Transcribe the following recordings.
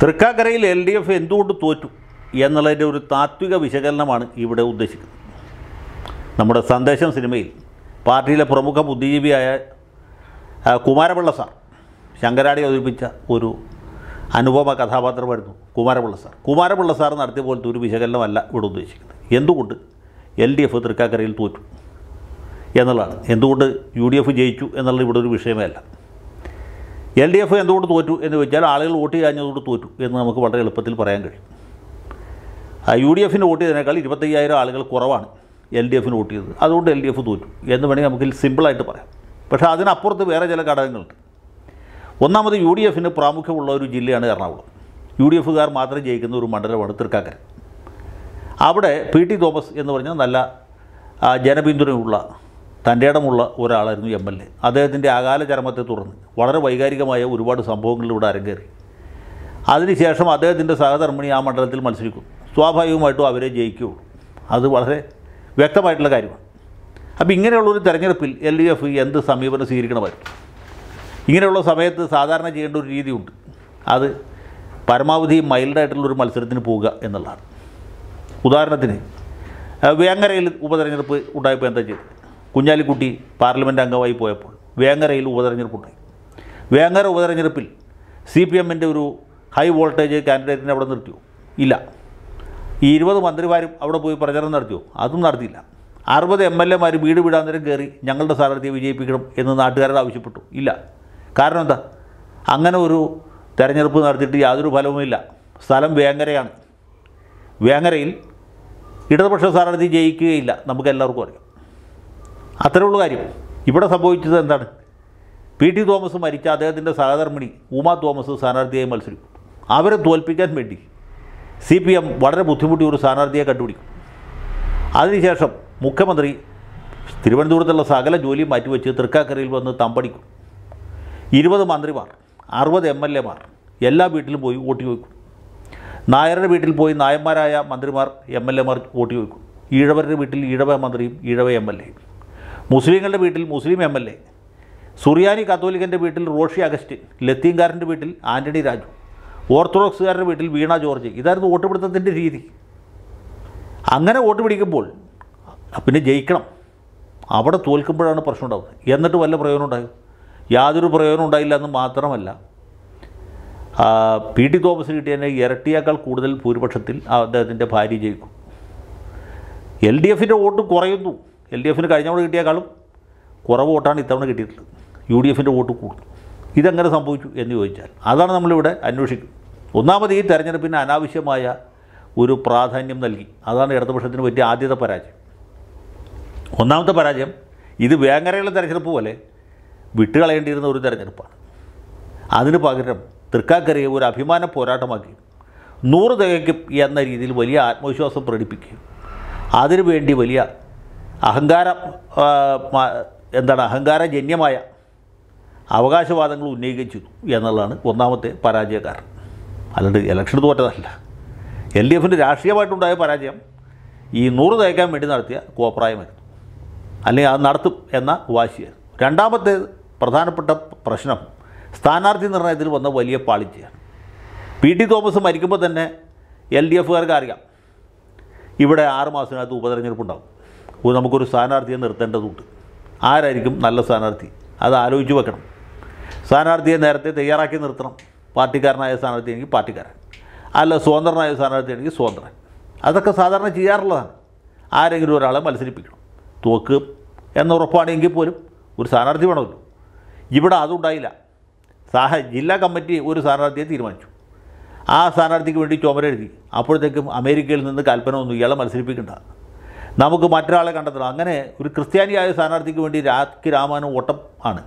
തൃക്കാക്കരയിൽ L D F എന്തുകൊണ്ട് തോറ്റു എന്നുള്ളതിന്റെ ഒരു താത്വിക വിശകലനമാണ് ഇവിടെ ഉദ്ദേശിക്കുന്നത്. നമ്മുടെ സന്ദേശം സിനിമയിൽ പാർട്ടിയിലെ പ്രമുഖ ബുദ്ധിജീവിയായ കുമാരപിള്ള സാർ ശങ്കരാടി അവതരിപ്പിച്ച ഒരു അനുപമ കഥാപാത്രമായിരുന്നു കുമാരപിള്ള സാർ. കുമാരപിള്ള സാർ നടത്തിയ പോലത്തെ ഒരു വിശകലനമല്ല ഇവിടെ ഉദ്ദേശിക്കുന്നത്. എന്തുകൊണ്ട് എൽ ഡി എഫ് തൃക്കാക്കരയിൽ തോറ്റു എന്നുള്ളതാണ്. എന്തുകൊണ്ട് യു ഡി എഫ് ജയിച്ചു എന്നുള്ളത് ഇവിടെ ഒരു വിഷയമേ അല്ല എൽ ഡി എഫ് എന്തുകൊണ്ട് തോറ്റു എന്ന് വെച്ചാൽ ആളുകൾ വോട്ട് ചെയ്യാഞ്ഞതുകൊണ്ട് തോറ്റു എന്ന് നമുക്ക് വളരെ എളുപ്പത്തിൽ പറയാൻ കഴിയും. യു ഡി എഫിന് വോട്ട് ചെയ്തതിനേക്കാൾ ഇരുപത്തയ്യായിരം ആളുകൾ കുറവാണ് എൽ ഡി എഫിന് വോട്ട് ചെയ്തത്. അതുകൊണ്ട് എൽ ഡി എഫ് തോറ്റു എന്ന് വേണമെങ്കിൽ നമുക്ക് സിമ്പിളായിട്ട് പറയാം. പക്ഷേ അതിനപ്പുറത്ത് വേറെ ചില ഘടകങ്ങളുണ്ട്. ഒന്നാമത് യു ഡി എഫിന് പ്രാമുഖ്യമുള്ള ഒരു ജില്ലയാണ് എറണാകുളം. യു ഡി എഫുകാർ മാത്രം ജയിക്കുന്ന ഒരു മണ്ഡലമാണ് തൃക്കാക്കര. അവിടെ പി ടി തോമസ് എന്ന് പറഞ്ഞാൽ നല്ല ജനപിന്തുണയുള്ള തന്റെ ഇടമുള്ള ഒരാളായിരുന്നു എം എൽ എ. അദ്ദേഹത്തിന്റെ അകാല ചരമത്തെ തുടർന്ന് വളരെ വൈകാരികമായ ഒരുപാട് സംഭവങ്ങളിലൂടെ അരങ്ങേറി. അതിനുശേഷം അദ്ദേഹത്തിന്റെ സഹധർമ്മിണി ആ മണ്ഡലത്തിൽ മത്സരിക്കും. സ്വാഭാവികമായിട്ടും അവരെ ജയിക്കുകയുള്ളൂ. അത് വളരെ വ്യക്തമായിട്ടുള്ള കാര്യമാണ്. അപ്പോൾ ഇങ്ങനെയുള്ളൊരു തെരഞ്ഞെടുപ്പിൽ എൽ ഡി എഫ് എന്ത് സമീപനം സ്വീകരിക്കണമായിരുന്നു? ഇങ്ങനെയുള്ള സമയത്ത് സാധാരണ ചെയ്യേണ്ട ഒരു രീതിയുണ്ട്. അത് പരമാവധി മൈൽഡായിട്ടുള്ളൊരു മത്സരത്തിന് പോവുക എന്നുള്ളതാണ്. ഉദാഹരണത്തിന് വേങ്ങരയിൽ ഉപതെരഞ്ഞെടുപ്പ് ഉണ്ടായപ്പോൾ എന്താ ചെയ്തത്? കുഞ്ഞാലിക്കുട്ടി പാർലമെന്റ് അംഗമായി പോയപ്പോൾ വേങ്ങരയിൽ ഉപതെരഞ്ഞെടുപ്പുണ്ടായി വേങ്ങര ഉപതെരഞ്ഞെടുപ്പിൽ സി പി എമ്മിന്റെ ഒരു ഹൈ വോൾട്ടേജ് കാൻഡിഡേറ്റിനെ അവിടെ നിർത്തിയോ? ഇല്ല. ഈ ഇരുപത് മന്ത്രിമാരും അവിടെ പോയി പ്രചരണം നടത്തിയോ? അതും നടത്തിയില്ല. അറുപത് എം എൽ എമാർ വീട് വിടാൻ നേരം കയറി ഞങ്ങളുടെ സ്ഥാനാർത്ഥിയെ വിജയിപ്പിക്കണം എന്ന് നാട്ടുകാരോട് ആവശ്യപ്പെട്ടു. ഇല്ല. കാരണം എന്താ? അങ്ങനെ ഒരു തെരഞ്ഞെടുപ്പ് നടത്തിയിട്ട് യാതൊരു ഫലവുമില്ല സ്ഥലം വേങ്ങരയാണ്. വേങ്ങരയിൽ ഇടതുപക്ഷ സ്ഥാനാർത്ഥി ജയിക്കുകയില്ല. നമുക്ക് എല്ലാവർക്കും അറിയാം. അത്രയുള്ള കാര്യം. ഇവിടെ സംഭവിച്ചത് എന്താണ്? പി ടി തോമസ് മരിച്ച അദ്ദേഹത്തിന്റെ സഹധർമ്മിണി ഉമാ തോമസ് സ്ഥാനാർത്ഥിയായി മത്സരിക്കും. അവരെ തോൽപ്പിക്കാൻ വേണ്ടി സി പി എം വളരെ ബുദ്ധിമുട്ടി ഒരു സ്ഥാനാർത്ഥിയെ കണ്ടുപിടിക്കും. അതിനുശേഷം മുഖ്യമന്ത്രി തിരുവനന്തപുരത്തുള്ള സകല ജോലിയും മാറ്റിവെച്ച് തൃക്കാക്കരയിൽ വന്ന് തമ്പടിക്കും. ഇരുപത് മന്ത്രിമാർ അറുപത് എം എൽ എമാർ എല്ലാ വീട്ടിലും പോയി വോട്ട് ചോദിക്കും. നായരുടെ വീട്ടിൽ പോയി നായന്മാരായ മന്ത്രിമാർ എം എൽ എമാർ വോട്ട് ചോദിക്കും. ഈഴവരുടെ വീട്ടിൽ ഈഴവ മന്ത്രിയും ഈഴവ എം എൽ എയും. മുസ്ലിങ്ങളുടെ വീട്ടിൽ മുസ്ലിം എം എൽ എ സുറിയാനി കത്തോലിക്കന്റെ വീട്ടിൽ റോഷി അഗസ്റ്റിൻ ലത്തീൻകാരന്റെ വീട്ടിൽ ആന്റണി രാജു ഓർത്തഡോക്സുകാരുടെ വീട്ടിൽ വീണ ജോർജ്. ഇതായിരുന്നു വോട്ട് പിടുത്തത്തിന്റെ രീതി. അങ്ങനെ വോട്ട് പിടിക്കുമ്പോൾ പിന്നെ ജയിക്കണം. അവിടെ തോൽക്കുമ്പോഴാണ് പ്രശ്നം ഉണ്ടാകുന്നത് എന്നിട്ട് വല്ല പ്രയോജനം ഉണ്ടായത് യാതൊരു പ്രയോജനം ഉണ്ടായില്ല എന്ന് മാത്രമല്ല പി ടി തോമസ് കിട്ടിയതിന് ഇരട്ടിയേക്കാൾ കൂടുതൽ ഭൂരിപക്ഷത്തിൽ അദ്ദേഹത്തിന്റെ ഭാര്യ ജയിക്കും. എൽ ഡി എഫിന്റെ വോട്ട് കുറയുന്നു. എൽ ഡി എഫിന് കഴിഞ്ഞ തവണ കിട്ടിയേക്കാളും കുറവ് വോട്ടാണ് ഇത്തവണ കിട്ടിയിട്ടുള്ളത്. യു ഡി എഫിന്റെ വോട്ട് കൂടുന്നു ഇതെങ്ങനെ സംഭവിച്ചു എന്ന് ചോദിച്ചാൽ അതാണ് നമ്മളിവിടെ അന്വേഷിക്കും. ഒന്നാമത് ഈ തെരഞ്ഞെടുപ്പിന് അനാവശ്യമായ ഒരു പ്രാധാന്യം നൽകി. അതാണ് ഇടതുപക്ഷത്തിന് പറ്റിയ ആദ്യത്തെ പരാജയം. ഒന്നാമത്തെ പരാജയം ഇത് വേങ്ങരയുള്ള തെരഞ്ഞെടുപ്പ് പോലെ വിട്ടുകളയേണ്ടിയിരുന്ന ഒരു തെരഞ്ഞെടുപ്പാണ്. അതിന് പകരം തൃക്കാക്കരയെ ഒരു അഭിമാന പോരാട്ടമാക്കി നൂറ് തികയ്ക്കും എന്ന രീതിയിൽ വലിയ ആത്മവിശ്വാസം പ്രകടിപ്പിക്കുകയും അതിനുവേണ്ടി വലിയ അഹങ്കാര എന്താണ് അഹങ്കാരജന്യമായ അവകാശവാദങ്ങൾ ഉന്നയിക്കുകയും എന്നുള്ളതാണ് ഒന്നാമത്തെ പരാജയക്കാരൻ. അല്ലാണ്ട് ഇലക്ഷൻ തോറ്റതല്ല. എൽ ഡി എഫിന്റെ രാഷ്ട്രീയമായിട്ടുണ്ടായ പരാജയം ഈ നൂറ് തയ്ക്കാൻ വേണ്ടി നടത്തിയ കോപ്രായമായിരുന്നു. അല്ലെങ്കിൽ അത് നടത്തും എന്ന വാശിയായിരുന്നു. രണ്ടാമത്തെ പ്രധാനപ്പെട്ട പ്രശ്നം സ്ഥാനാർത്ഥി നിർണയത്തിൽ വന്ന വലിയ പാളിച്ചയാണ്. പി ടി തോമസ് മരിക്കുമ്പോൾ തന്നെ എൽ ഡി എഫുകാർക്ക് അറിയാം. ഇവിടെ ആറ് മാസത്തിനകത്ത് ഉപതെരഞ്ഞെടുപ്പ് ഉണ്ടാവും ഒരു നമുക്കൊരു സ്ഥാനാർത്ഥിയെ നിർത്തേണ്ടതുണ്ട്. ആരായിരിക്കും നല്ല സ്ഥാനാർത്ഥി? അത് ആലോചിച്ച് വെക്കണം. സ്ഥാനാർത്ഥിയെ നേരത്തെ തയ്യാറാക്കി നിർത്തണം. പാർട്ടിക്കാരനായ സ്ഥാനാർത്ഥിയാണെങ്കിൽ പാർട്ടിക്കാരൻ. അല്ല സ്വതന്ത്രനായ സ്ഥാനാർത്ഥിയാണെങ്കിൽ സ്വതന്ത്രൻ. അതൊക്കെ സാധാരണ ചെയ്യാറുള്ളതാണ്. ആരെങ്കിലും ഒരാളെ മത്സരിപ്പിക്കണം. തോക്ക് എന്ന ഉറപ്പാണെങ്കിൽ പോലും ഒരു സ്ഥാനാർത്ഥി വേണമല്ലോ. ഇവിടെ അതുണ്ടായില്ല സാഹ ജില്ലാ കമ്മിറ്റി ഒരു സ്ഥാനാർത്ഥിയെ തീരുമാനിച്ചു. ആ സ്ഥാനാർത്ഥിക്ക് വേണ്ടി ചുമരെഴുതി. അപ്പോഴത്തേക്കും അമേരിക്കയിൽ നിന്ന് കൽപ്പന ഒന്നും ഇയാളെ മത്സരിപ്പിക്കണ്ട. നമുക്ക് മറ്റൊരാളെ കണ്ടെത്തണം. അങ്ങനെ ഒരു ക്രിസ്ത്യാനിയായ സ്ഥാനാർത്ഥിക്ക് വേണ്ടി രാഖി രാമാനും ഓട്ടം ആണ്.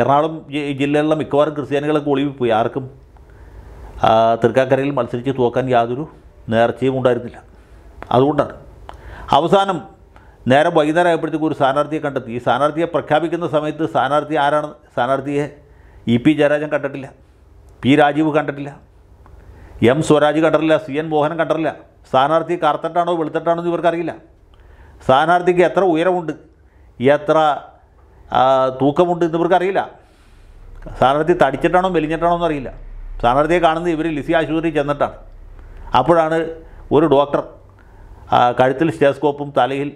എറണാകുളം ജില്ലയിലുള്ള മിക്കവാറും ക്രിസ്ത്യാനികളൊക്കെ ഒളിവിൽ പോയി ആർക്കും തൃക്കാക്കരയിൽ മത്സരിച്ച് തോക്കാൻ യാതൊരു നേർച്ചയും ഉണ്ടായിരുന്നില്ല. അതുകൊണ്ടാണ്. അവസാനം നേരെ വൈകുന്നേരം ആയപ്പോഴത്തേക്കും ഒരു സ്ഥാനാർത്ഥിയെ കണ്ടെത്തി. ഈ സ്ഥാനാർത്ഥിയെ പ്രഖ്യാപിക്കുന്ന സമയത്ത് സ്ഥാനാർത്ഥി ആരാണ്? സ്ഥാനാർത്ഥിയെ ഇ പി ജയരാജൻ കണ്ടിട്ടില്ല. പി രാജീവ് കണ്ടിട്ടില്ല. എം സ്വരാജ് കണ്ടിട്ടില്ല. സി എൻ മോഹൻ കണ്ടിട്ടില്ല. സ്ഥാനാർത്ഥി കറുത്തിട്ടാണോ വെളുത്തിട്ടാണോ എന്ന് ഇവർക്കറിയില്ല. സ്ഥാനാർത്ഥിക്ക് എത്ര ഉയരമുണ്ട് എത്ര തൂക്കമുണ്ട് എന്ന് ഇവർക്കറിയില്ല. സ്ഥാനാർത്ഥി തടിച്ചിട്ടാണോ മെലിഞ്ഞിട്ടാണോ എന്നറിയില്ല സ്ഥാനാർത്ഥിയെ കാണുന്നത് ഇവർ ലിസി ആശുപത്രി ചെന്നിട്ടാണ്. അപ്പോഴാണ് ഒരു ഡോക്ടർ കഴുത്തിൽ സ്റ്റേസ്കോപ്പും തലയിൽ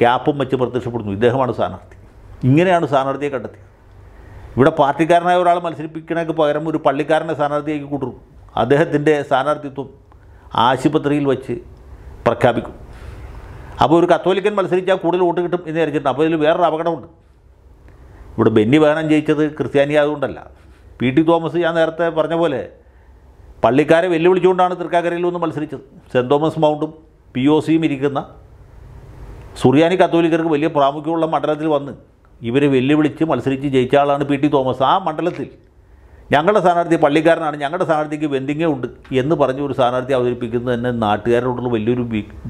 ക്യാപ്പും വെച്ച് പ്രത്യക്ഷപ്പെടുന്നു. ഇദ്ദേഹമാണ് സ്ഥാനാർത്ഥി. ഇങ്ങനെയാണ് സ്ഥാനാർത്ഥിയെ കണ്ടെത്തിയത്. ഇവിടെ പാർട്ടിക്കാരനായ ഒരാൾ മത്സരിപ്പിക്കണേക്ക് പകരം ഒരു പള്ളിക്കാരനെ സ്ഥാനാർത്ഥിയാക്കി കൂട്ടുന്നു അദ്ദേഹത്തിന്റെ സ്ഥാനാർത്ഥിത്വം ആശുപത്രിയിൽ വെച്ച് പ്രഖ്യാപിക്കും. അപ്പോൾ ഒരു കത്തോലിക്കൻ മത്സരിച്ചാൽ കൂടുതൽ വോട്ട് കിട്ടും എന്ന് വിചാരിച്ചിട്ടുണ്ട്. അപ്പോൾ ഇതിൽ വേറൊരു അപകടമുണ്ട്. ഇവിടെ ബെന്നി ബഹനം ജയിച്ചത് ക്രിസ്ത്യാനി ആയതുകൊണ്ടല്ല പി ടി തോമസ് ഞാൻ നേരത്തെ പറഞ്ഞ പോലെ പള്ളിക്കാരെ വെല്ലുവിളിച്ചുകൊണ്ടാണ് തൃക്കാക്കരയിൽ ഒന്ന് മത്സരിച്ചത്. സെന്റ് തോമസ് മൗണ്ടും പി ഒ സിയും ഇരിക്കുന്ന സുറിയാനി കത്തോലിക്കർക്ക് വലിയ പ്രാമുഖ്യമുള്ള മണ്ഡലത്തിൽ വന്ന് ഇവരെ വെല്ലുവിളിച്ച് മത്സരിച്ച് ജയിച്ച ആളാണ് പി ടി തോമസ്. ആ മണ്ഡലത്തിൽ ഞങ്ങളുടെ സ്ഥാനാർത്ഥി പള്ളിക്കാരനാണ്. ഞങ്ങളുടെ സ്ഥാനാർത്ഥിക്ക് വെന്തിങ്ങേ ഉണ്ട് എന്ന് പറഞ്ഞ് ഒരു സ്ഥാനാർത്ഥി അവതരിപ്പിക്കുന്നത് തന്നെ നാട്ടുകാരോടുള്ള വലിയൊരു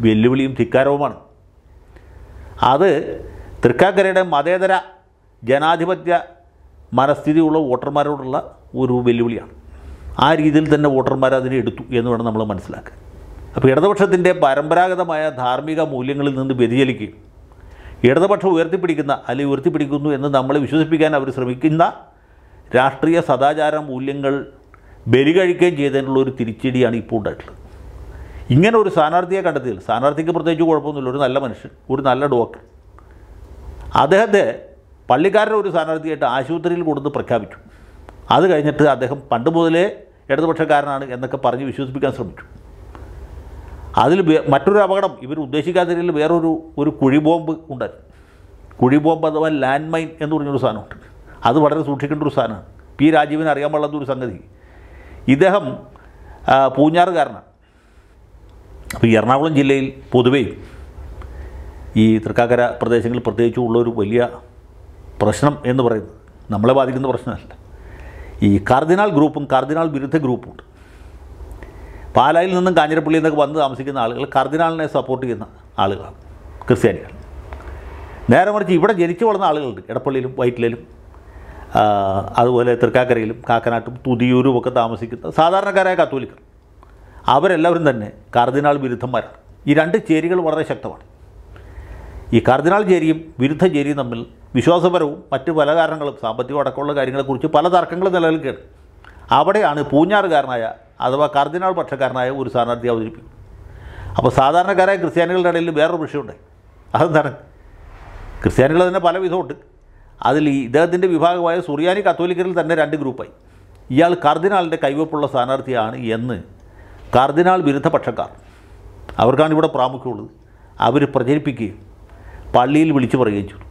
വെല്ലുവിളിയും ധിക്കാരവുമാണ്. അത് തൃക്കാക്കരയുടെ മതേതര ജനാധിപത്യ മനസ്ഥിതിയുള്ള വോട്ടർമാരോടുള്ള ഒരു വെല്ലുവിളിയാണ്. ആ രീതിയിൽ തന്നെ വോട്ടർമാർ അതിനെ എടുത്തു എന്ന് വേണം നമ്മൾ മനസ്സിലാക്കുക അപ്പോൾ ഇടതുപക്ഷത്തിന്റെ പരമ്പരാഗതമായ ധാർമ്മിക മൂല്യങ്ങളിൽ നിന്ന് വ്യതിചലിക്കുകയും ഇടതുപക്ഷം ഉയർത്തിപ്പിടിക്കുന്ന അല്ലെങ്കിൽ ഉയർത്തിപ്പിടിക്കുന്നു എന്ന് നമ്മളെ വിശ്വസിപ്പിക്കാൻ അവർ ശ്രമിക്കുന്ന രാഷ്ട്രീയ സദാചാര മൂല്യങ്ങൾ ബലി കഴിക്കുകയും ചെയ്തതിനുള്ള ഒരു തിരിച്ചടിയാണ് ഇപ്പോൾ ഉണ്ടായിട്ടുള്ളത്. ഇങ്ങനെ ഒരു സ്ഥാനാർത്ഥിയെ കണ്ടെത്തിയിൽ സ്ഥാനാർത്ഥിക്ക് പ്രത്യേകിച്ച് കുഴപ്പമൊന്നുമില്ല ഒരു നല്ല മനുഷ്യൻ ഒരു നല്ല ഡോക്ടർ. അദ്ദേഹത്തെ പള്ളിക്കാരുടെ ഒരു സ്ഥാനാർത്ഥിയായിട്ട് ആശുപത്രിയിൽ കൊടുത്ത് പ്രഖ്യാപിച്ചു. അത് കഴിഞ്ഞിട്ട് അദ്ദേഹം പണ്ട് മുതലേ ഇടതുപക്ഷക്കാരനാണ് എന്നൊക്കെ പറഞ്ഞ് വിശ്വസിപ്പിക്കാൻ ശ്രമിച്ചു. അതിൽ മറ്റൊരു അപകടം ഇവർ ഉദ്ദേശിക്കാത്ത രീതിയിൽ വേറൊരു ഒരു കുഴിബോംബ് ഉണ്ടായിരുന്നു. കുഴിബോംബ് അഥവാ ലാൻഡ് മൈൻ എന്ന് പറഞ്ഞൊരു സാധനമുണ്ട്. അത് വളരെ സൂക്ഷിക്കേണ്ട ഒരു സാധനമാണ്. പി രാജീവിന് അറിയാൻ പാടുന്ന ഒരു സംഗതി. ഇദ്ദേഹം പൂഞ്ഞാറുകാരനാണ്. അപ്പോൾ ഈ എറണാകുളം ജില്ലയിൽ പൊതുവേ ഈ തൃക്കാക്കര പ്രദേശങ്ങളിൽ പ്രത്യേകിച്ചും ഉള്ളൊരു വലിയ പ്രശ്നം എന്ന് പറയുന്നത് നമ്മളെ ബാധിക്കുന്ന പ്രശ്നമല്ല. ഈ കാർദിനാൾ ഗ്രൂപ്പും കാർദിനാൾ വിരുദ്ധ ഗ്രൂപ്പും ഉണ്ട് പാലായിൽ നിന്നും കാഞ്ഞിരപ്പള്ളിയിൽ നിന്നൊക്കെ വന്ന് താമസിക്കുന്ന ആളുകൾ കർദിനാളിനെ സപ്പോർട്ട് ചെയ്യുന്ന ആളുകളാണ് ക്രിസ്ത്യാനികൾ. നേരെ മറിച്ച് ഇവിടെ ജനിച്ചു വളർന്ന ആളുകളുണ്ട്. എടപ്പള്ളിയിലും വൈറ്റിലും ആ, അതുപോലെ തൃക്കാക്കരയിലും കാക്കനാട്ടും തുതിയൂരും ഒക്കെ താമസിക്കുന്ന സാധാരണക്കാരായ കത്തോലിക്കർ. അവരെല്ലാവരും തന്നെ കർദിനാൾ വിരുദ്ധന്മാരാണ്. ഈ രണ്ട് ചേരികൾ വളരെ ശക്തമാണ്. ഈ കർദിനാൾ ചേരിയും വിരുദ്ധ ചേരിയും തമ്മിൽ വിശ്വാസപരവും മറ്റ് പല കാരണങ്ങളും സാമ്പത്തികം അടക്കമുള്ള കാര്യങ്ങളെക്കുറിച്ച് പല തർക്കങ്ങളും നിലനിൽക്കുകയാണ്. അവിടെയാണ് പൂഞ്ഞാറുകാരനായ അഥവാ കർദിനാൾ പക്ഷക്കാരനായ ഒരു സ്ഥാനാർത്ഥി അവതരിപ്പിക്കും അപ്പോൾ സാധാരണക്കാരായ ക്രിസ്ത്യാനികളുടെ ഇടയിൽ വേറൊരു വിഷയമുണ്ട്. അതെന്താണ്? ക്രിസ്ത്യാനികൾ തന്നെ പല വിധമുണ്ട് അതിൽ ഈ ഇദ്ദേഹത്തിന്റെ വിഭാഗമായ സുറിയാനി കത്തോലിക്കരിൽ തന്നെ രണ്ട് ഗ്രൂപ്പായി. ഇയാൾ കർദിനാളിന്റെ കൈവപ്പുള്ള സ്ഥാനാർത്ഥിയാണ് എന്ന് കർദിനാൾ വിരുദ്ധ പക്ഷക്കാർ. അവർക്കാണ് ഇവിടെ പ്രാമുഖ്യമുള്ളത്. അവർ പ്രചരിപ്പിക്കുകയും പള്ളിയിൽ വിളിച്ചു പറയുകയും ചെയ്തു.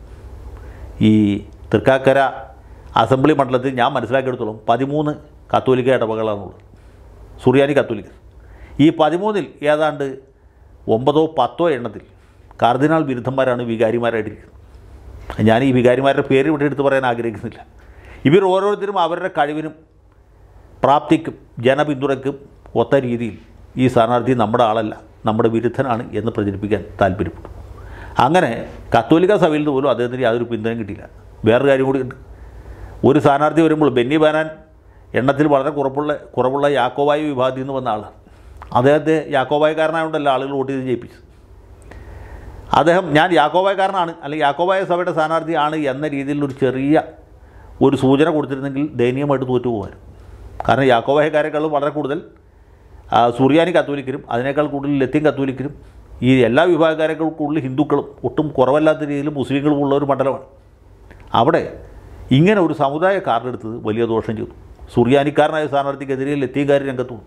ഈ തൃക്കാക്കര അസംബ്ലി മണ്ഡലത്തിൽ ഞാൻ മനസ്സിലാക്കിയെടുത്തോളം പതിമൂന്ന് കത്തോലിക്ക ഇടവകളാണുള്ളത്. സുറിയാനി കത്തോലിക്ക ഈ പതിമൂന്നിൽ ഏതാണ്ട് ഒമ്പതോ പത്തോ എണ്ണത്തിൽ കാർദിനാൾ വിരുദ്ധന്മാരാണ് വികാരിമാരായിട്ടിരിക്കുന്നത്. ഞാൻ ഈ വികാരിമാരുടെ പേര് ഇവിടെ എടുത്ത് പറയാൻ ആഗ്രഹിക്കുന്നില്ല. ഇവർ ഓരോരുത്തരും അവരുടെ കഴിവിനും പ്രാപ്തിക്കും ജനപിന്തുണയ്ക്കും ഒത്ത രീതിയിൽ ഈ സ്ഥാനാർത്ഥി നമ്മുടെ ആളല്ല നമ്മുടെ വിരുദ്ധനാണ് എന്ന് പ്രചരിപ്പിക്കാൻ താല്പര്യപ്പെട്ടു. അങ്ങനെ കത്തോലിക്ക സഭയിൽ നിന്ന് പോലും അദ്ദേഹത്തിന് യാതൊരു പിന്തുണയും കിട്ടിയില്ല. വേറൊരു കാര്യം കൂടി ഉണ്ട്. ഒരു സ്ഥാനാർത്ഥി വരുമ്പോൾ ബെന്നി ബാനാൻ എണ്ണത്തിൽ വളരെ കുറവുള്ള കുറവുള്ള യാക്കോബായ വിഭാഗത്തിൽ നിന്ന് വന്ന ആളാണ്. അദ്ദേഹത്തെ യാക്കോബായക്കാരനായതുകൊണ്ടല്ല ആളുകൾ വോട്ട് ചെയ്ത് ജയിപ്പിച്ചത്. അദ്ദേഹം ഞാൻ യാക്കോബായക്കാരനാണ് അല്ലെങ്കിൽ യാക്കോബായ സഭയുടെ സ്ഥാനാർത്ഥിയാണ് എന്ന രീതിയിലൊരു ചെറിയ ഒരു സൂചന കൊടുത്തിരുന്നെങ്കിൽ ദയനീയമായിട്ട് തോറ്റു പോകുമായിരുന്നു കാരണം യാക്കോബായക്കാരെക്കാളും വളരെ കൂടുതൽ സുറിയാനി കത്തോലിക്കരും അതിനേക്കാൾ കൂടുതൽ ലത്തീൻ കത്തോലിക്കരും ഈ എല്ലാ വിഭാഗക്കാരെക്കാൾ കൂടുതൽ ഹിന്ദുക്കളും ഒട്ടും കുറവല്ലാത്ത രീതിയിൽ മുസ്ലിങ്ങളും ഉള്ള ഒരു മണ്ഡലമാണ്. അവിടെ ഇങ്ങനെ ഒരു സമുദായ കാർഡെടുത്തത് വലിയ ദോഷം ചെയ്തു. സുറിയാനിക്കാരനായ സ്ഥാനാർത്ഥിക്കെതിരെ ലത്തീൻകാർ രംഗത്തു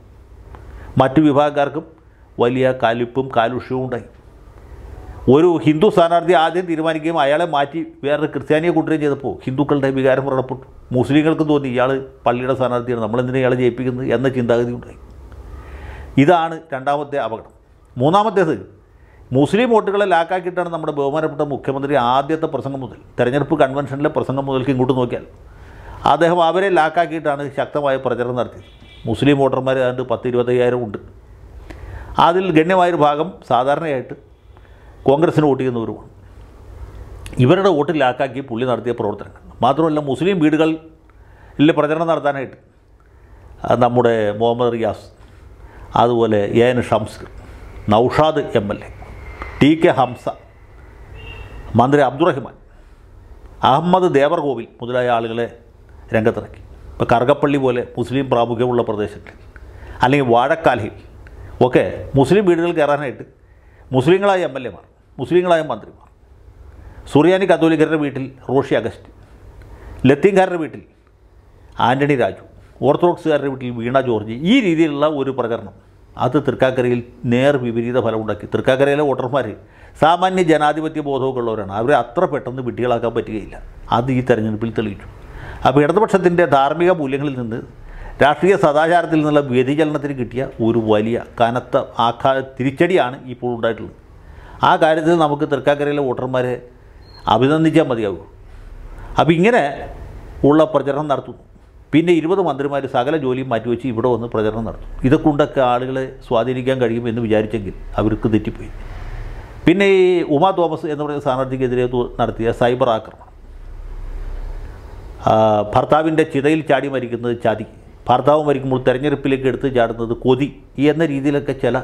മറ്റു വിഭാഗക്കാർക്കും വലിയ കലിപ്പും കാലുഷ്യവും ഉണ്ടായി. ഒരു ഹിന്ദു സ്ഥാനാർത്ഥി ആദ്യം തീരുമാനിക്കുകയും അയാളെ മാറ്റി വേറൊരു ക്രിസ്ത്യാനിയെ കൂട്ടുകയും ചെയ്തപ്പോൾ ഹിന്ദുക്കളുടെ വികാരം വ്രണപ്പെട്ടു മുസ്ലിങ്ങൾക്ക് തോന്നി ഇയാൾ പള്ളിയുടെ സ്ഥാനാർത്ഥിയാണ്. നമ്മളെന്തിനാണ് ഇയാളെ ജയിപ്പിക്കുന്നത് എന്ന ചിന്താഗതി ഉണ്ടായി. ഇതാണ് രണ്ടാമത്തെ അപകടം. മൂന്നാമത്തേത് മുസ്ലിം വോട്ടുകളെ ലാക്കാക്കിയിട്ടാണ് നമ്മുടെ ബഹുമാനപ്പെട്ട മുഖ്യമന്ത്രി ആദ്യത്തെ പ്രസംഗം മുതൽ തെരഞ്ഞെടുപ്പ് കൺവെൻഷനിലെ പ്രസംഗം മുതൽക്ക് ഇങ്ങോട്ട് നോക്കിയാൽ അദ്ദേഹം അവരെ ലാക്കാക്കിയിട്ടാണ് ശക്തമായ പ്രചരണം നടത്തിയത്. മുസ്ലിം വോട്ടർമാർ ഏതാണ്ട് പത്ത് ഇരുപത്തയ്യായിരം ഉണ്ട്. അതിൽ ഗണ്യമായൊരു ഭാഗം സാധാരണയായിട്ട് കോൺഗ്രസ്സിന് വോട്ട് ചെയ്യുന്നവരുമാണ് ഇവരുടെ വോട്ട് ലാക്കാക്കി പുള്ളി നടത്തിയ പ്രവർത്തനങ്ങൾ. മാത്രമല്ല മുസ്ലിം വീടുകളിൽ പ്രചരണം നടത്താനായിട്ട്. നമ്മുടെ മുഹമ്മദ് റിയാസ് അതുപോലെ A N Shams Noushad M L A T K Hamsa മന്ത്രി അബ്ദുറഹിമാൻ അഹമ്മദ് ദേവർകോവിൽ മുതലായ ആളുകളെ രംഗത്തിറക്കി. ഇപ്പോൾ കറുകപ്പള്ളി പോലെ മുസ്ലിം പ്രാമുഖ്യമുള്ള പ്രദേശങ്ങളിൽ അല്ലെങ്കിൽ വാഴക്കാലിൽ ഒക്കെ മുസ്ലിം വീടുകൾ കയറാനായിട്ട് മുസ്ലിങ്ങളായ എം എൽ എമാർ മുസ്ലിങ്ങളായ മന്ത്രിമാർ. സുറിയാനി കത്തോലിക്കരുടെ വീട്ടിൽ റോഷി അഗസ്റ്റ് ലത്തീൻകാരുടെ വീട്ടിൽ ആന്റണി രാജു ഓർത്തഡോക്സുകാരുടെ വീട്ടിൽ വീണ ജോർജ് ഈ രീതിയിലുള്ള ഒരു പ്രചരണം അത് തൃക്കാക്കരയിൽ നേർ വിപരീത ഫലമുണ്ടാക്കി. തൃക്കാക്കരയിലെ വോട്ടർമാർ സാമാന്യ ജനാധിപത്യ ബോധമൊക്കെ ഉള്ളവരാണ് അവരെ അത്ര പെട്ടെന്ന് വിട്ടികളാക്കാൻ പറ്റുകയില്ല. അത് ഈ തെരഞ്ഞെടുപ്പിൽ തെളിയിച്ചു. അപ്പോൾ ഇടതുപക്ഷത്തിന്റെ ധാർമ്മിക മൂല്യങ്ങളിൽ നിന്ന് രാഷ്ട്രീയ സദാചാരത്തിൽ നിന്നുള്ള വ്യതിചലനത്തിന് കിട്ടിയ ഒരു വലിയ കനത്ത ആഘാ തിരിച്ചടിയാണ് ഇപ്പോൾ ഉണ്ടായിട്ടുള്ളത്. ആ കാര്യത്തിൽ നമുക്ക് തൃക്കാക്കരയിലെ വോട്ടർമാരെ അഭിനന്ദിച്ചാൽ മതിയാകും അപ്പോൾ ഇങ്ങനെ ഉള്ള പ്രചരണം നടത്തുന്നു പിന്നെ ഇരുപത് മന്ത്രിമാർ സകല ജോലിയും മാറ്റിവെച്ച് ഇവിടെ വന്ന് പ്രചരണം നടത്തും. ഇതൊക്കെ ആളുകളെ സ്വാധീനിക്കാൻ കഴിയുമെന്ന് വിചാരിച്ചെങ്കിൽ അവർക്ക് തെറ്റിപ്പോയി. പിന്നെ ഈ ഉമാ തോമസ് എന്ന് പറയുന്ന സ്ഥാനാർത്ഥിക്കെതിരെ നടത്തിയ സൈബർ ആക്രമണം. ഭർത്താവിന്റെ ചിതയിൽ ചാടി മരിക്കുന്നത് ചതി ഭർത്താവ് മരിക്കുമ്പോൾ തെരഞ്ഞെടുപ്പിലേക്ക് എടുത്ത് ചാടുന്നത് കൊതി എന്ന രീതിയിലൊക്കെ ചില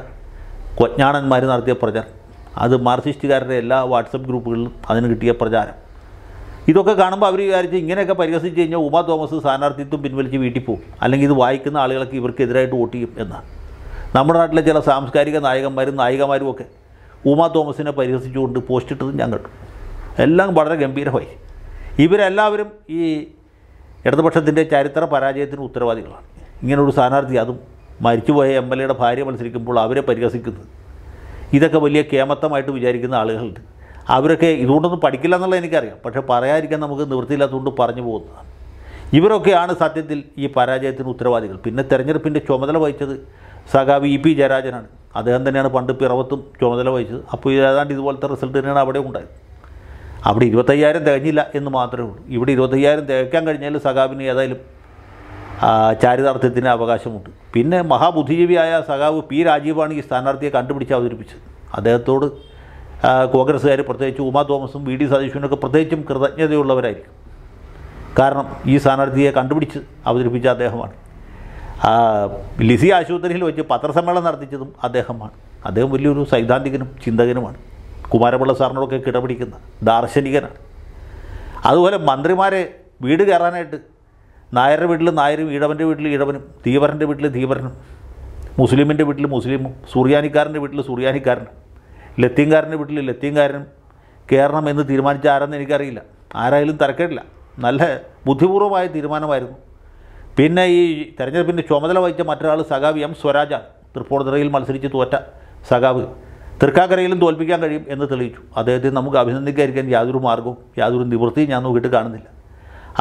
കൊജ്ഞാണന്മാർ നടത്തിയ പ്രചാരം. അത് മാർക്സിസ്റ്റുകാരുടെ എല്ലാ വാട്സപ്പ് ഗ്രൂപ്പുകളിലും അതിന് കിട്ടിയ പ്രചാരം. ഇതൊക്കെ കാണുമ്പോൾ അവർ വിചാരിച്ച് ഇങ്ങനെയൊക്കെ പരിഹസിച്ച് കഴിഞ്ഞാൽ ഉമാ തോമസ് സ്ഥാനാർത്ഥിത്വം പിൻവലിച്ച് വീട്ടിൽ പോകും. അല്ലെങ്കിൽ ഇത് വായിക്കുന്ന ആളുകളൊക്കെ ഇവർക്കെതിരായിട്ട് വോട്ട് ചെയ്യും എന്നാണ്. നമ്മുടെ നാട്ടിലെ ചില സാംസ്കാരിക നായകന്മാരും നായികമാരും ഒക്കെ ഉമാ തോമസിനെ പരിഹസിച്ചുകൊണ്ട് പോസ്റ്റ് ഇട്ടതും ഞാൻ കണ്ടു. എല്ലാം വളരെ ഗംഭീരമായി. ഇവരെല്ലാവരും ഈ ഇടതുപക്ഷത്തിന്റെ ചരിത്ര പരാജയത്തിന് ഉത്തരവാദികളാണ്. ഇങ്ങനൊരു സ്ഥാനാർത്ഥി അതും മരിച്ചുപോയ എം എൽ എയുടെ ഭാര്യ മത്സരിക്കുമ്പോൾ അവരെ പരിഹസിക്കുന്നത്. ഇതൊക്കെ വലിയ കേമത്തമായിട്ട് വിചാരിക്കുന്ന ആളുകളുണ്ട്. അവരൊക്കെ ഇതുകൊണ്ടൊന്നും പഠിക്കില്ല എന്നുള്ളത് എനിക്കറിയാം. പക്ഷേ പറയാതിരിക്കാൻ നമുക്ക് നിവൃത്തിയില്ലാത്തതുകൊണ്ട് പറഞ്ഞു പോകുന്നതാണ്. ഇവരൊക്കെയാണ് സത്യത്തിൽ ഈ പരാജയത്തിന് ഉത്തരവാദികൾ. പിന്നെ തെരഞ്ഞെടുപ്പിന്റെ ചുമതല വഹിച്ചത് സഖാവ് ഇ പി ജയരാജനാണ്. അദ്ദേഹം തന്നെയാണ് പണ്ട് പിറവത്തും ചുമതല വഹിച്ചത്. അപ്പോൾ ഏതാണ്ട് ഇതുപോലത്തെ റിസൾട്ട് തന്നെയാണ് അവിടെ ഉണ്ടായത്. അവിടെ ഇരുപത്തയ്യായിരം തികഞ്ഞില്ല എന്ന് മാത്രമേ ഉള്ളൂ. ഇവിടെ ഇരുപത്തയ്യായിരം തികയ്ക്കാൻ കഴിഞ്ഞാൽ സഖാവിന് ഏതായാലും ചാരിതാർത്ഥ്യത്തിന് അവകാശമുണ്ട്. പിന്നെ മഹാബുദ്ധിജീവിയായ സഖാവ് പി രാജീവാണ് ഈ സ്ഥാനാർത്ഥിയെ കണ്ടുപിടിച്ച് അവതരിപ്പിച്ചത്. അദ്ദേഹത്തോട് കോൺഗ്രസ്സുകാർ പ്രത്യേകിച്ച് ഉമാ തോമസും വി ഡി സതീശനൊക്കെ പ്രത്യേകിച്ചും കൃതജ്ഞതയുള്ളവരായിരിക്കും. കാരണം ഈ സ്ഥാനാർത്ഥിയെ കണ്ടുപിടിച്ച് അവതരിപ്പിച്ച അദ്ദേഹമാണ്. ലിസി ആശുപത്രിയിൽ വെച്ച് പത്രസമ്മേളനം നടത്തിച്ചതും അദ്ദേഹമാണ്. അദ്ദേഹം വലിയൊരു സൈദ്ധാന്തികനും ചിന്തകനുമാണ്. കുമാരപിള്ള സാറിനോടൊക്കെ കിടപിടിക്കുന്ന ദാർശനികനാണ്. അതുപോലെ മന്ത്രിമാരെ വീട് കയറാനായിട്ട് നായരുടെ വീട്ടിൽ നായരും ഈഴവന്റെ വീട്ടിൽ ഈഴവനും ധീവരന്റെ വീട്ടിൽ ധീവരനും മുസ്ലിമിന്റെ വീട്ടിൽ മുസ്ലിമും സൂര്യാനിക്കാരന്റെ വീട്ടിൽ സൂര്യാനിക്കാരനും ലത്തീൻകാരന്റെ വീട്ടിൽ ലത്തീൻകാരനും കയറണം എന്ന് തീരുമാനിച്ച ആരെന്ന് എനിക്കറിയില്ല. ആരായാലും തരക്കേടില്ല. നല്ല ബുദ്ധിപൂർവമായ തീരുമാനമായിരുന്നു. പിന്നെ ഈ തെരഞ്ഞെടുപ്പിന്റെ ചുമതല വഹിച്ച മറ്റൊരാൾ സഖാവ് എം സ്വരാജാണ്. തൃപ്പൂണിത്തുറയിൽ മത്സരിച്ച് തോറ്റ സഖാവ് തൃക്കാക്കരയിലും തോൽപ്പിക്കാൻ കഴിയും എന്ന് തെളിയിച്ചു. അദ്ദേഹത്തെ നമുക്ക് അഭിനന്ദിക്കാതിരിക്കാൻ യാതൊരു മാർഗവും യാതൊരു നിവൃത്തിയും ഞാൻ നോക്കിയിട്ട് കാണുന്നില്ല.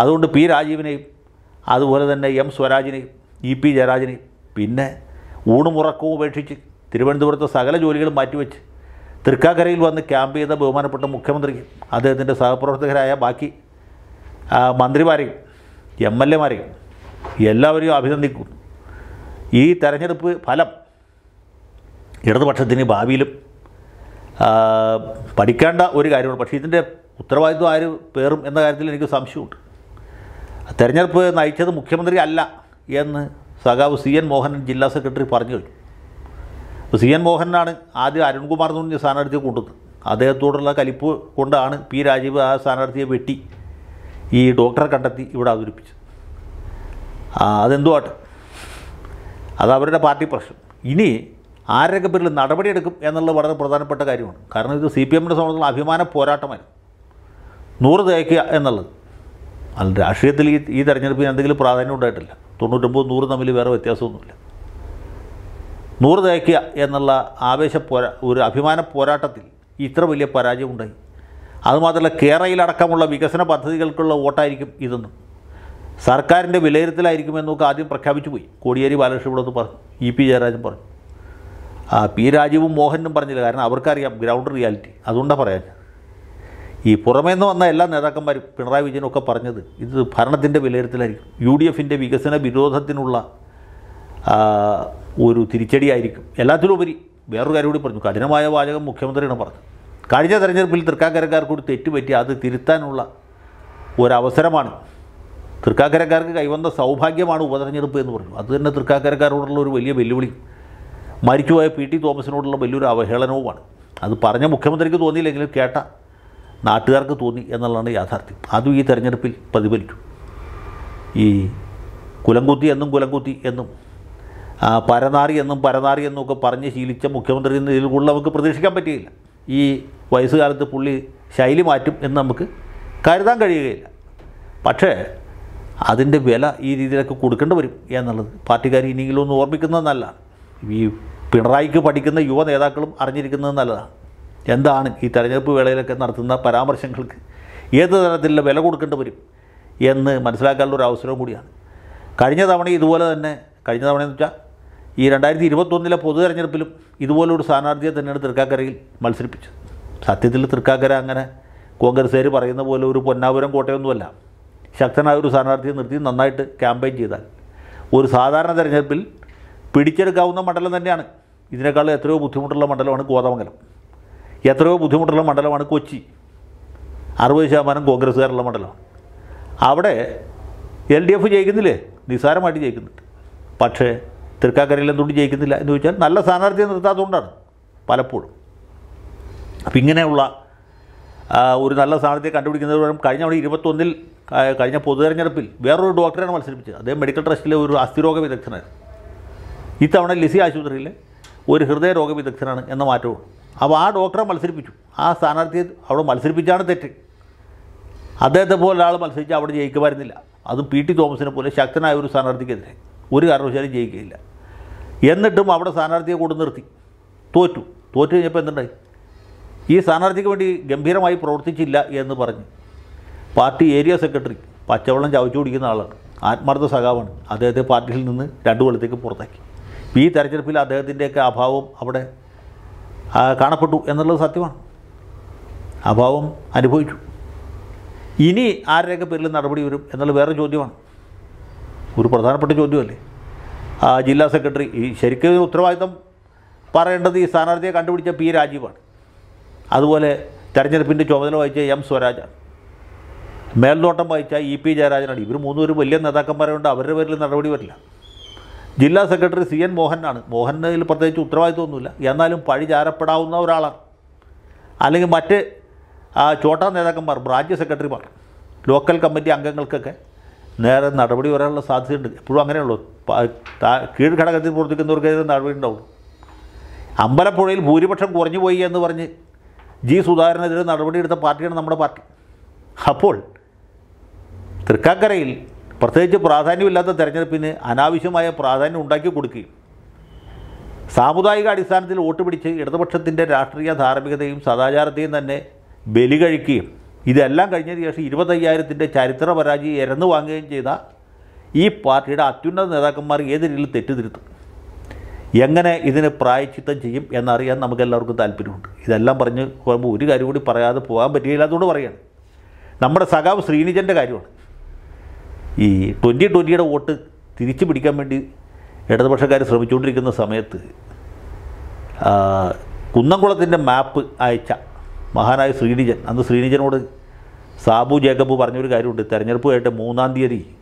അതുകൊണ്ട് പി രാജീവിനെയും അതുപോലെ തന്നെ എം സ്വരാജിനെയും ഇ പി ജയരാജനെയും പിന്നെ ഊണുമുറക്കവും ഉപേക്ഷിച്ച് തിരുവനന്തപുരത്തെ സകല ജോലികളും മാറ്റിവെച്ച് തൃക്കാക്കരയിൽ വന്ന് ക്യാമ്പ് ചെയ്ത ബഹുമാനപ്പെട്ട മുഖ്യമന്ത്രിക്കും അദ്ദേഹത്തിന്റെ സഹപ്രവർത്തകരായ ബാക്കി മന്ത്രിമാരെയും എം എൽ എമാരെയും എല്ലാവരെയും അഭിനന്ദിക്കുന്നു. ഈ തെരഞ്ഞെടുപ്പ് ഫലം ഇടതുപക്ഷത്തിന് ഭാവിയിലും പഠിക്കേണ്ട ഒരു കാര്യമാണ് പക്ഷേ ഇതിന്റെ ഉത്തരവാദിത്വം ആര് പേറും എന്ന കാര്യത്തിൽ എനിക്ക് സംശയമുണ്ട്. തെരഞ്ഞെടുപ്പ് നയിച്ചത് മുഖ്യമന്ത്രി അല്ല എന്ന് സഖാവ് സി എൻ മോഹൻ ജില്ലാ സെക്രട്ടറി പറഞ്ഞു കഴിഞ്ഞു. അപ്പോൾ സി എൻ മോഹനാണ് ആദ്യം അരുൺകുമാർ എന്ന് പറഞ്ഞ സ്ഥാനാർത്ഥിയെ കൊണ്ടുവന്നത്. അദ്ദേഹത്തോടുള്ള കലിപ്പ് കൊണ്ടാണ് പി രാജീവ് ആ സ്ഥാനാർത്ഥിയെ വെട്ടി ഈ ഡോക്ടറെ കണ്ടെത്തി ഇവിടെ അവതരിപ്പിച്ചത്. ആ, അതെന്തോ അത് അവരുടെ പാർട്ടി പ്രശ്നം. ഇനി ആരൊക്കെ പേരിൽ നടപടിയെടുക്കും എന്നുള്ളത് വളരെ പ്രധാനപ്പെട്ട കാര്യമാണ്. കാരണം ഇത് സി പി എമ്മിനെ സംബന്ധിച്ചുള്ള അഭിമാന പോരാട്ടമായിരുന്നു. നൂറ് തേക്കുക എന്നുള്ളത്. അല്ല രാഷ്ട്രീയത്തിൽ ഈ ഈ തെരഞ്ഞെടുപ്പിന് എന്തെങ്കിലും പ്രാധാന്യം ഉണ്ടായിട്ടില്ല. തൊണ്ണൂറ്റൊമ്പത് നൂറ് തമ്മിൽ വേറെ വ്യത്യാസമൊന്നുമില്ല. നൂറ് തേക്കുക എന്നുള്ള ആവേശ പോരാ ഒരു അഭിമാന പോരാട്ടത്തിൽ ഇത്ര വലിയ പരാജയം ഉണ്ടായി. അതുമാത്രമല്ല കേരളയിലടക്കമുള്ള വികസന പദ്ധതികൾക്കുള്ള വോട്ടായിരിക്കും ഇതെന്നും. സർക്കാരിന്റെ വിലയിരുത്തലായിരിക്കുമെന്നൊക്കെ ആദ്യം പ്രഖ്യാപിച്ചു പോയി. കോടിയേരി ഒന്ന് പറഞ്ഞു. ഇ പി ജയരാജൻ പറഞ്ഞു. പി രാജീവും മോഹനും പറഞ്ഞില്ല. കാരണം അവർക്കറിയാം ഗ്രൗണ്ട് റിയാലിറ്റി. അതുകൊണ്ടാണ് പറയാൻ ഈ പുറമേ നിന്ന് വന്ന എല്ലാ നേതാക്കന്മാരും പിണറായി വിജയനും ഒക്കെ പറഞ്ഞത് ഇത് ഭരണത്തിന്റെ വിലയിരുത്തലായിരിക്കും. യു ഡി എഫിന്റെ വികസന വിരോധത്തിനുള്ള ഒരു തിരിച്ചടിയായിരിക്കും. എല്ലാത്തിലുപരി വേറൊരു കാര്യം കൂടി പറഞ്ഞു. കഠിനമായ വാചകം മുഖ്യമന്ത്രിയാണ് പറഞ്ഞത്. കഴിഞ്ഞ തെരഞ്ഞെടുപ്പിൽ തൃക്കാക്കരക്കാർക്ക് കൂടി തെറ്റുപറ്റി അത് തിരുത്താനുള്ള ഒരവസരമാണ്. തൃക്കാക്കരക്കാർക്ക് കൈവന്ന സൗഭാഗ്യമാണ് ഉപതെരഞ്ഞെടുപ്പ് എന്ന് പറഞ്ഞു. അത് തന്നെ തൃക്കാക്കരക്കാരോടുള്ള ഒരു വലിയ വെല്ലുവിളി. മരിച്ചുപോയ പി ടി തോമസിനോടുള്ള വലിയൊരു അവഹേളനവുമാണ്. അത് പറഞ്ഞ മുഖ്യമന്ത്രിക്ക് തോന്നിയില്ലെങ്കിലും കേട്ട നാട്ടുകാർക്ക് തോന്നി എന്നുള്ളതാണ് യാഥാർത്ഥ്യം. അതും ഈ തെരഞ്ഞെടുപ്പിൽ പ്രതിഫലിച്ചു. ഈ കുലംകുത്തി എന്നും കുലംകുത്തി എന്നും പരനാറി എന്നും പരനാറി എന്നും ഒക്കെ പറഞ്ഞ് ശീലിച്ച മുഖ്യമന്ത്രി എന്ന ഇതിൽ കൂടുതൽ നമുക്ക് പ്രതീക്ഷിക്കാൻ പറ്റുകയില്ല ഈ വയസ്സുകാലത്ത് പുള്ളി ശൈലി മാറ്റും എന്ന് നമുക്ക് കരുതാൻ കഴിയുകയില്ല. പക്ഷേ അതിന്റെ വില ഈ രീതിയിലൊക്കെ കൊടുക്കേണ്ടി വരും എന്നുള്ളത് പാർട്ടിക്കാർ ഇനിയെങ്കിലും ഒന്ന് ഓർമ്മിക്കുന്നത് നല്ലതാണ്. ഈ പിണറായിക്ക് പഠിക്കുന്ന യുവ നേതാക്കളും അറിഞ്ഞിരിക്കുന്നത് നല്ലതാണ്. എന്താണ് ഈ തെരഞ്ഞെടുപ്പ് വേളയിലൊക്കെ നടത്തുന്ന പരാമർശങ്ങൾക്ക്? ഏത് തരത്തിലുള്ള വില കൊടുക്കേണ്ടി വരും എന്ന് മനസ്സിലാക്കാനുള്ള ഒരു അവസരവും കൂടിയാണ്. കഴിഞ്ഞ തവണ ഇതുപോലെ തന്നെ കഴിഞ്ഞ തവണ എന്ന് വെച്ചാൽ ഈ രണ്ടായിരത്തി ഇരുപത്തൊന്നിലെ പൊതു തെരഞ്ഞെടുപ്പിലും ഇതുപോലൊരു സ്ഥാനാർത്ഥിയെ തന്നെയാണ് തൃക്കാക്കരയിൽ മത്സരിപ്പിച്ചത്. സത്യത്തിൽ തൃക്കാക്കര അങ്ങനെ കോൺഗ്രസ്സുകാർ പറയുന്ന പോലെ ഒരു പൊന്നാപുരം കോട്ടയൊന്നുമല്ല. ശക്തനായ ഒരു സ്ഥാനാർത്ഥിയെ നിർത്തി നന്നായിട്ട് ക്യാമ്പയിൻ ചെയ്താൽ. ഒരു സാധാരണ തെരഞ്ഞെടുപ്പിൽ പിടിച്ചെടുക്കാവുന്ന മണ്ഡലം തന്നെയാണ്. ഇതിനേക്കാൾ എത്രയോ ബുദ്ധിമുട്ടുള്ള മണ്ഡലമാണ് കോതമംഗലം എത്രയോ ബുദ്ധിമുട്ടുള്ള മണ്ഡലമാണ് കൊച്ചി. അറുപത് ശതമാനം കോൺഗ്രസ്സുകാരുള്ള മണ്ഡലമാണ്. അവിടെ എൽ ഡി എഫ് ജയിക്കുന്നില്ലേ? നിസ്സാരമായിട്ട് ജയിക്കുന്നുണ്ട്. പക്ഷേ തൃക്കാക്കരയിൽ എന്തുകൊണ്ട് ജയിക്കുന്നില്ല എന്ന് ചോദിച്ചാൽ നല്ല സ്ഥാനാർത്ഥിയെ നിർത്താത്തതുകൊണ്ടാണ് പലപ്പോഴും. അപ്പം ഇങ്ങനെയുള്ള ഒരു നല്ല സ്ഥാനാർത്ഥിയെ കണ്ടുപിടിക്കുന്നത് പകരം കഴിഞ്ഞ അവിടെ ഇരുപത്തൊന്നിൽ കഴിഞ്ഞ പൊതു തെരഞ്ഞെടുപ്പിൽ വേറൊരു ഡോക്ടറാണ് മത്സരിപ്പിച്ചത്. അദ്ദേഹം മെഡിക്കൽ ട്രസ്റ്റിലെ ഒരു അസ്ഥിരോഗ വിദഗ്ധനായിരുന്നു. ഇത്തവണ ലിസി ആശുപത്രിയിലെ ഒരു ഹൃദയരോഗ വിദഗ്ധനാണ് എന്ന മാറ്റവും അപ്പോൾ ആ ഡോക്ടറെ മത്സരിപ്പിച്ചു. ആ സ്ഥാനാർത്ഥിയെ അവിടെ മത്സരിപ്പിച്ചാണ് തെറ്റ്. അദ്ദേഹത്തെ പോലെ ഒരാൾ മത്സരിച്ച് അവിടെ ജയിക്കുമായിരുന്നില്ല. അത് പി ടി തോമസിനെ പോലെ ശക്തനായ ഒരു സ്ഥാനാർത്ഥിക്കെതിരെ. ഒരു കാരണവശാലും ജയിക്കുകയില്ല. എന്നിട്ടും അവിടെ സ്ഥാനാർത്ഥിയെ കൂടെ നിർത്തി. തോറ്റു. തോറ്റു കഴിഞ്ഞപ്പോൾ എന്തുണ്ടായി? ഈ സ്ഥാനാർത്ഥിക്ക് വേണ്ടി ഗംഭീരമായി പ്രവർത്തിച്ചില്ല എന്ന് പറഞ്ഞ് പാർട്ടി ഏരിയ സെക്രട്ടറി പച്ചവെള്ളം ചവച്ചു കുടിക്കുന്ന ആളാണ്. ആത്മാർത്ഥ സഖാവാണ്. അദ്ദേഹത്തെ പാർട്ടിയിൽ നിന്ന് രണ്ടു കൊല്ലത്തേക്ക് പുറത്താക്കി. ഈ തെരഞ്ഞെടുപ്പിൽ അദ്ദേഹത്തിന്റെയൊക്കെ അഭാവം അവിടെ കാണപ്പെട്ടു എന്നുള്ളത് സത്യമാണ്. അഭാവം അനുഭവിച്ചു. ഇനി ആരുടെയൊക്കെ പേരിൽ നടപടി വരും എന്നുള്ള വേറെ ചോദ്യമാണ്. ഒരു പ്രധാനപ്പെട്ട ചോദ്യമല്ലേ? ആ ജില്ലാ സെക്രട്ടറി ഈ ശരിക്കും ഉത്തരവാദിത്തം പറയേണ്ടത് ഈ സ്ഥാനാർത്ഥിയെ കണ്ടുപിടിച്ച പി. രാജീവാണ്. അതുപോലെ തെരഞ്ഞെടുപ്പിന്റെ ചുമതല വഹിച്ച എം. സ്വരാജാണ്. മേൽനോട്ടം വഹിച്ച ഇ. പി. ജയരാജനാണ്. ഇവർ മൂന്നുപേരും വലിയ നേതാക്കന്മാരുണ്ട്. അവരുടെ പേരിൽ നടപടി വരില്ല. ജില്ലാ സെക്രട്ടറി സി എൻ മോഹനാണ്. മോഹനിൽ പ്രത്യേകിച്ച് ഉത്തരവാദിത്വമൊന്നുമില്ല. എന്നാലും പഴി ചാരപ്പെടാവുന്ന ഒരാളാണ്. അല്ലെങ്കിൽ മറ്റ് ചോട്ടാ നേതാക്കന്മാർ ബ്രാഞ്ച് സെക്രട്ടറിമാർ ലോക്കൽ കമ്മിറ്റി അംഗങ്ങൾക്കൊക്കെ നേരെ നടപടി വരാനുള്ള സാധ്യതയുണ്ട്. എപ്പോഴും അങ്ങനെയുള്ളൂ. കീഴ്ഘടകത്തിൽ പ്രവർത്തിക്കുന്നവർക്കെതിരെ നടപടി ഉണ്ടാവുള്ളൂ. അമ്പലപ്പുഴയിൽ ഭൂരിപക്ഷം കുറഞ്ഞു പോയി എന്ന് പറഞ്ഞ് ജി സുധാകരനെതിരെ നടപടിയെടുത്ത പാർട്ടിയാണ് നമ്മുടെ പാർട്ടി. അപ്പോൾ തൃക്കാക്കരയിൽ പ്രത്യേകിച്ച് പ്രാധാന്യമില്ലാത്ത തെരഞ്ഞെടുപ്പിന് അനാവശ്യമായ പ്രാധാന്യം ഉണ്ടാക്കി കൊടുക്കുകയും സാമുദായിക അടിസ്ഥാനത്തിൽ വോട്ട് പിടിച്ച് ഇടതുപക്ഷത്തിന്റെ രാഷ്ട്രീയ ധാർമ്മികതയും സദാചാരത്തെയും തന്നെ ബലി കഴിക്കുകയും ഇതെല്ലാം കഴിഞ്ഞതിന് ശേഷം ഇരുപത്തയ്യായിരത്തിന്റെ ചരിത്ര പരാജയം ഇരന്നു വാങ്ങുകയും ചെയ്ത ഈ പാർട്ടിയുടെ അത്യുന്നത നേതാക്കന്മാർ ഏത് രീതിയിൽ തെറ്റുതിരുത്തും എങ്ങനെ ഇതിന് പ്രായച്ചിത്തം ചെയ്യും എന്നറിയാൻ നമുക്ക് എല്ലാവർക്കും താല്പര്യമുണ്ട്. ഇതെല്ലാം പറഞ്ഞ് ഒരു കാര്യം കൂടി പറയാതെ പോകാൻ പറ്റുകയില്ല അതുകൊണ്ട് പറയുകയാണ്. നമ്മുടെ സഖാവ് ശ്രീനിജന്റെ കാര്യമാണ്. ഈ ട്വന്റി ട്വന്റിയുടെ വോട്ട് തിരിച്ചു പിടിക്കാൻ വേണ്ടി ഇടതുപക്ഷക്കാർ ശ്രമിച്ചുകൊണ്ടിരിക്കുന്ന സമയത്ത് കുന്നംകുളത്തിന്റെ മാപ്പ് അയച്ച മഹാനായ ശ്രീനിജൻ അന്ന് ശ്രീനിജനോട് സാബു ജേക്കബ് പറഞ്ഞൊരു കാര്യമുണ്ട് തെരഞ്ഞെടുപ്പ് കഴിഞ്ഞിട്ട് മൂന്നാം തീയതി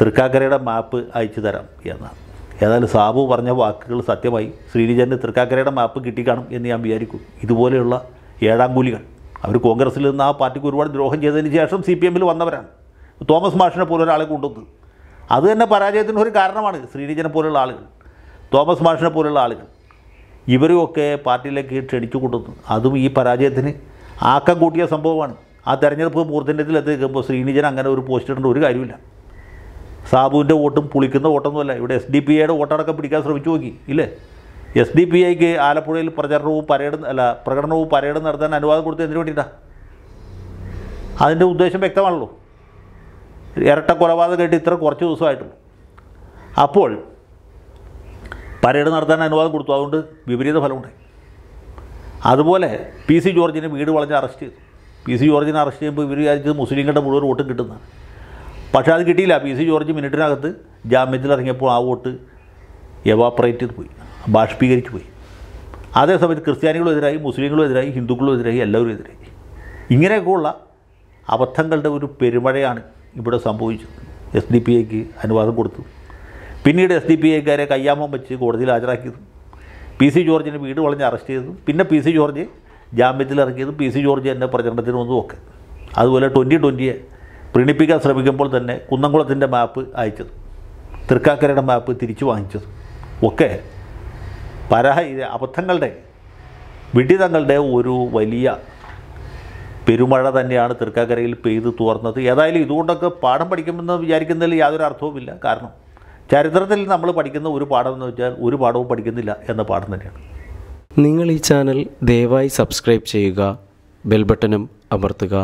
തൃക്കാക്കരയുടെ മാപ്പ് അയച്ചു തരാം എന്നാണ്. ഏതായാലും സാബു പറഞ്ഞ വാക്കുകൾ സത്യമായി ശ്രീനിജന് തൃക്കാക്കരയുടെ മാപ്പ് കിട്ടിക്കാണും എന്ന് ഞാൻ വിചാരിക്കും. ഇതുപോലെയുള്ള ഏഴാം കൂലികൾ. അവർ കോൺഗ്രസ്സിൽ നിന്ന് ആ പാർട്ടിക്ക് ഒരുപാട് ദ്രോഹം ചെയ്തതിന് ശേഷം സി പി എമ്മിൽ വന്നവരാണ്. തോമസ് മാഷിനെ പോലെ ഒരാളെ കൊണ്ടുവന്നത്. അത് തന്നെ പരാജയത്തിന് ഒരു കാരണമാണ് ശ്രീനിജനെ പോലുള്ള ആളുകൾ. തോമസ് മാഷിനെ പോലുള്ള ആളുകൾ. ഇവരുമൊക്കെ പാർട്ടിയിലേക്ക് ക്ഷണിച്ചു കൊണ്ടുവന്നു. അതും ഈ പരാജയത്തിന് ആക്കം കൂട്ടിയ സംഭവമാണ്. ആ തെരഞ്ഞെടുപ്പ് മൂർദ്ധന്യത്തിൽ എത്തിക്കുമ്പോൾ ശ്രീനിജൻ അങ്ങനെ ഒരു പോസ്റ്റ് ഇടേണ്ട ഒരു കാര്യമില്ല. സാബുവിന്റെ വോട്ടും പുളിക്കുന്ന വോട്ടൊന്നുമല്ല. ഇവിടെ എസ് ഡി പി ഐയുടെ വോട്ടടക്കം പിടിക്കാൻ ശ്രമിച്ചു നോക്കി. ഇല്ലേ? എസ് ഡി പി ഐക്ക് ആലപ്പുഴയിൽ പ്രചരണവും പരേഡ് അല്ല പ്രകടനവും പരേഡും നടത്താൻ അനുവാദം കൊടുത്ത് എന്തിനു വേണ്ടിയിട്ടാണ് അതിന്റെ ഉദ്ദേശം വ്യക്തമാണല്ലോ. ഇരട്ട കൊലപാതകം കേട്ട് ഇത്ര കുറച്ച് ദിവസമായിട്ടുള്ളൂ അപ്പോൾ പരേഡ് നടത്താൻ അനുവാദം കൊടുത്തു. അതുകൊണ്ട് വിപരീത ഫലമുണ്ടായി. അതുപോലെ പി സി ജോർജിനെ വീട് വളഞ്ഞ് അറസ്റ്റ് ചെയ്തു. പി സി ജോർജിനെ അറസ്റ്റ് ചെയ്യുമ്പോൾ ഇവർ വിചാരിച്ചത് മുസ്ലിങ്ങളുടെ മുഴുവൻ വോട്ടും കിട്ടുന്നതാണ്. പക്ഷേ അത് കിട്ടിയില്ല. പി സി ജോർജ് മിനിറ്റിനകത്ത് ജാമ്യത്തിൽ ഇറങ്ങിയപ്പോൾ ആ വോട്ട് എവാപ്പറേറ്റ് ചെയ്ത് പോയി. ബാഷ്പീകരിച്ച് പോയി. അതേസമയത്ത് ക്രിസ്ത്യാനികളും എതിരായി മുസ്ലിങ്ങളും എതിരായി ഹിന്ദുക്കളും എതിരായി എല്ലാവരും എതിരായി. ഇങ്ങനെയൊക്കെയുള്ള അബദ്ധങ്ങളുടെ ഒരു പെരുമഴയാണ് ഇവിടെ സംഭവിച്ചു. എസ് ഡി പി ഐക്ക് അനുവാദം കൊടുത്തു. പിന്നീട് എസ് ഡി പി ഐക്കാരെ കയ്യാമം വെച്ച് കോടതിയിൽ ഹാജരാക്കിയതും. പി സി ജോർജിനെ വീട് വളഞ്ഞ് അറസ്റ്റ് ചെയ്തു. പിന്നെ പി സി ജോർജ് ജാമ്യത്തിൽ ഇറക്കിയതും പി സി ജോർജ് തന്നെ പ്രചരണത്തിന് വന്നതും ഒക്കെ. അതുപോലെ ട്വന്റി ട്വന്റിയെ പ്രീണിപ്പിക്കാൻ ശ്രമിക്കുമ്പോൾ തന്നെ കുന്നംകുളത്തിന്റെ മാപ്പ് അയച്ചത്. തൃക്കാക്കരയുടെ മാപ്പ് തിരിച്ചു വാങ്ങിച്ചത്. ഒക്കെ പരാ അബദ്ധങ്ങളുടെ വിഡിതങ്ങളുടെ ഒരു വലിയ പെരുമഴ തന്നെയാണ് തൃക്കാക്കരയിൽ പെയ്തു തുറന്നത് ഏതായാലും ഇതുകൊണ്ടൊക്കെ പാഠം പഠിക്കുമെന്ന് വിചാരിക്കുന്നതിൽ യാതൊരു അർത്ഥവുമില്ല. കാരണം ചരിത്രത്തിൽ നമ്മൾ പഠിക്കുന്ന ഒരു പാഠം എന്ന് വെച്ചാൽ ഒരു പാഠവും പഠിക്കുന്നില്ല എന്ന പാഠം തന്നെയാണ്. നിങ്ങൾ ഈ ചാനൽ ദയവായി സബ്സ്ക്രൈബ് ചെയ്യുക ബെൽബട്ടനും അമർത്തുക.